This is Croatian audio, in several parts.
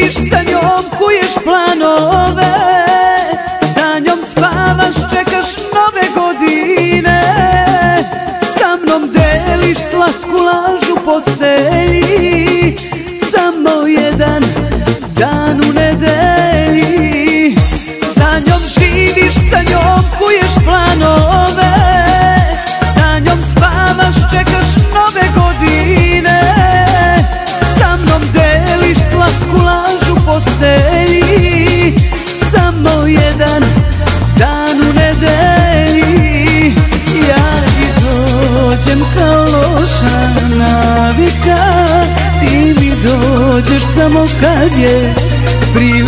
živiš sa njom, kuješ planove Sa njom spavaš, čekaš nove godine. Sa mnom deliš slatku lažu postelji Samo jedan dan u nedelji. Sa njom živiš, sa njom kuješ planove Sa njom spavaš, čekaš dođem kao loša navika. Ti mi dođeš samo kad je prilika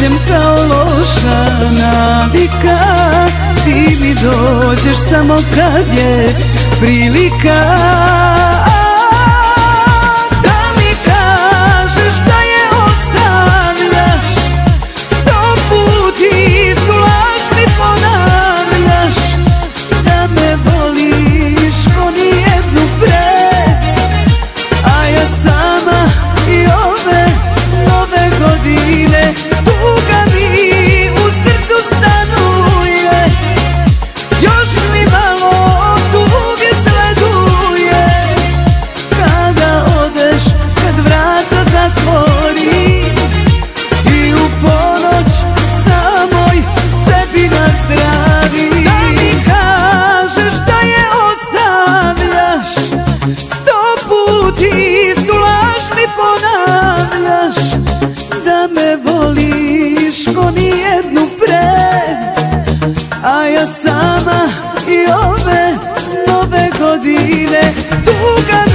dođem kao loša navika Ti mi dođeš samo kad je prilika dove godile tu